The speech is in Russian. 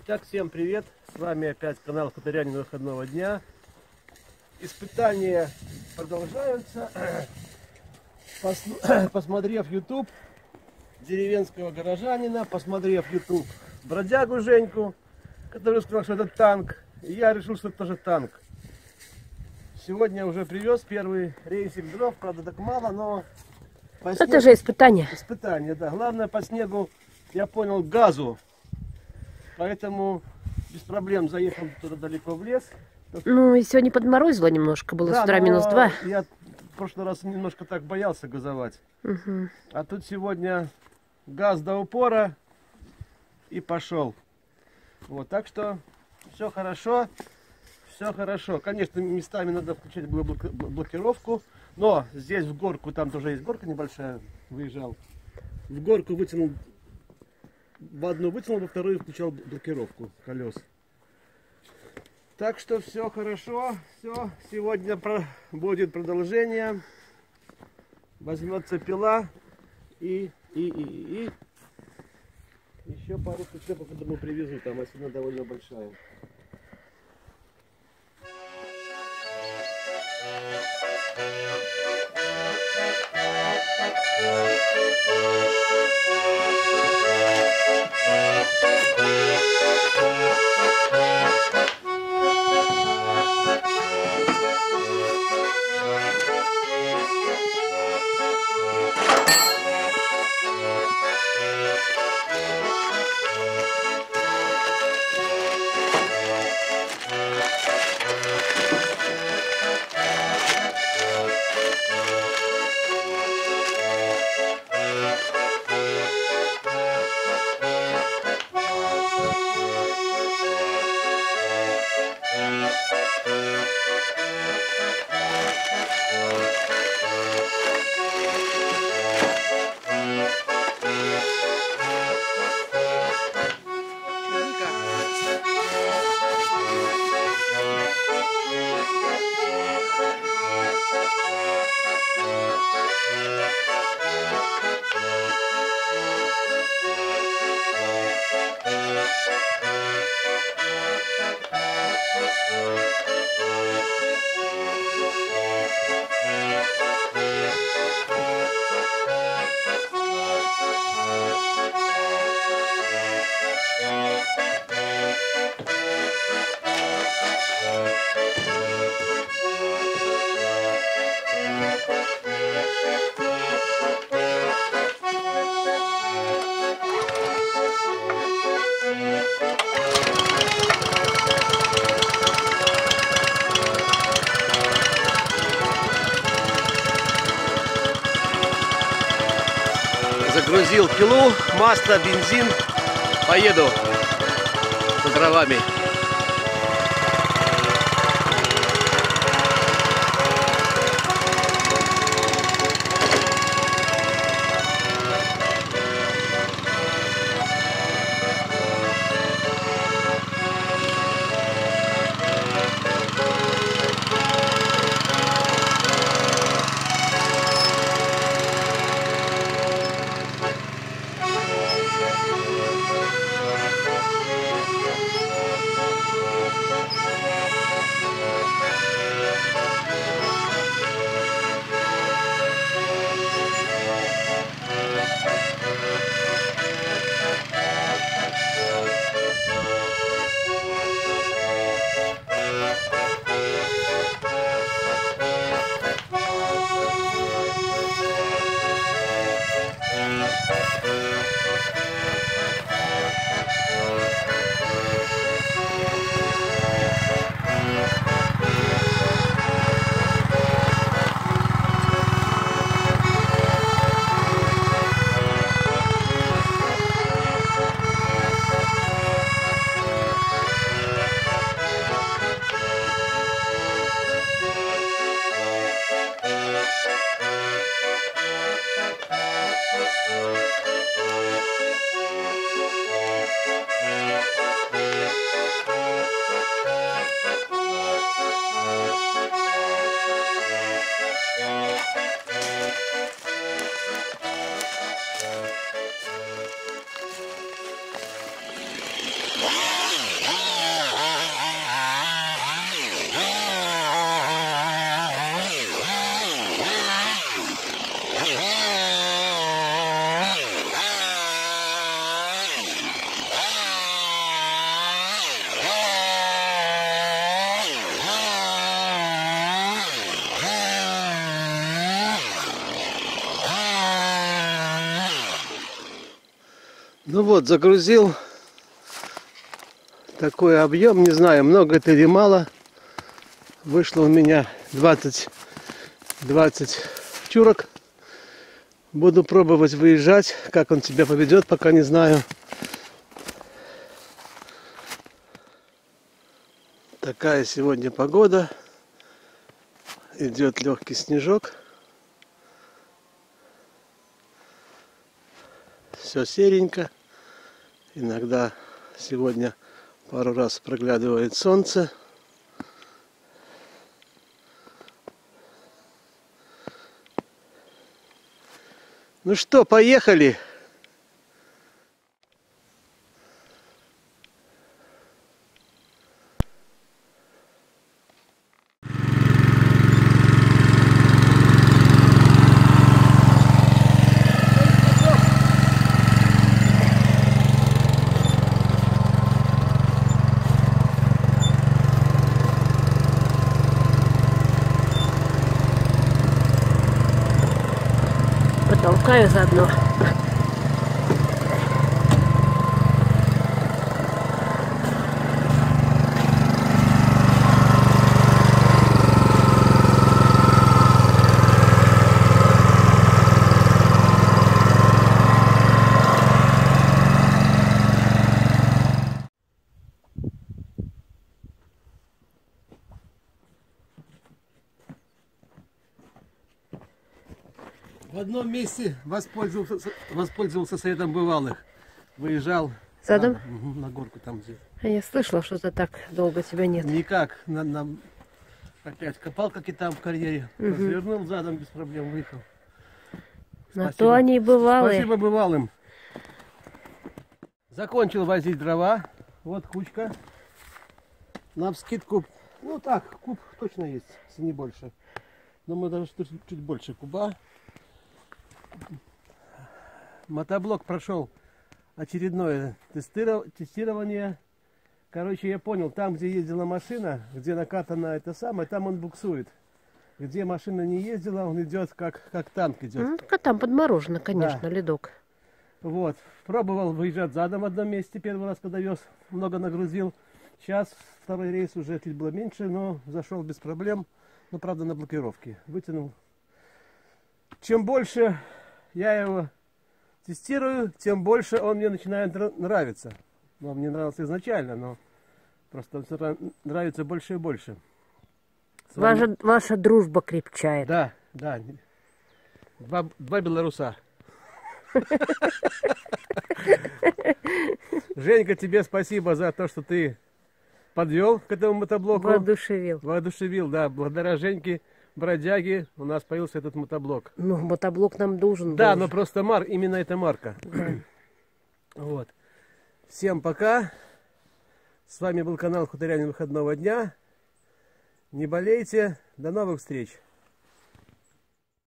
Итак, всем привет! С вами опять канал Хуторянин выходного дня. Испытания продолжаются. Пос- Посмотрев YouTube деревенского горожанина, посмотрев YouTube бродягу Женьку, который сказал, что это танк, и я решил, что это тоже танк. Сегодня уже привез первый рейсик дров, правда так мало, но по Это снегу- же испытание. Испытание, да. Главное по снегу, я понял, газу. Поэтому без проблем заехал туда далеко в лес. Ну, и сегодня подморозило немножко, было с Да, утра но минус два. Я в прошлый раз немножко так боялся газовать. Мгм. А тут сегодня газ до упора и пошел. Вот, так что все хорошо. Все хорошо. Конечно, местами надо включать блокировку. Но здесь в горку, там тоже есть горка небольшая, выезжал. В горку вытянул, в одну вытянул, во вторую включал блокировку колес. Так что все хорошо, все. Сегодня про- будет продолжение. Возьмется пила и, и, и, и. Еще пару прицепов, думаю, привезу. Там осина довольно большая. Thank you. Загрузил пилу, масло, бензин. Поеду за дровами. Ну вот, загрузил такой объем, не знаю, много это или мало. Вышло у меня 20, 20 чурок. Буду пробовать выезжать, как он себя поведет, пока не знаю. Такая сегодня погода. Идет легкий снежок. Все серенько. Иногда сегодня пару раз проглядывает солнце. Ну что, поехали! Потолкаю заодно. В одном месте воспользовался, воспользовался советом бывалых. Выезжал Задом? на, на горку там где. А я слышала, что ты так долго тебя нет. Никак. На, на- опять копал, как и там в карьере. Мгм. Развернул задом без проблем, выехал. На Спасибо. то они и бывалые. Спасибо бывалым. Закончил возить дрова. Вот кучка. На вскидку, ну так, куб точно есть, если не больше. Думаю, даже чуть, чуть больше куба. Мотоблок прошел очередное тестиро- тестирование. Короче, я понял, там, где ездила машина, где накатана это самое, там он буксует. Где машина не ездила, он идет как, как танк идет. Ну, а там подморожено, конечно, ледок. Вот, пробовал выезжать задом в одном месте первый раз, когда вез, много нагрузил. Сейчас второй рейс уже чуть было меньше, но зашел без проблем. Но правда на блокировке. Вытянул. Чем больше я его тестирую, тем больше он мне начинает нра- нравиться. Он мне нравился изначально, но просто нравится больше и больше. Вами- Ваша, ваша дружба крепчает. Да, да. Два, два белоруса. Женька, тебе спасибо за то, что ты подвел к этому мотоблоку. Воодушевил. Воодушевил, да. Благодаря Женьке, бродяге, у нас появился этот мотоблок. Ну, мотоблок нам должен Да, был но просто мар, именно эта марка. Вот. Всем пока. С вами был канал Хуторянин выходного дня. Не болейте. До новых встреч.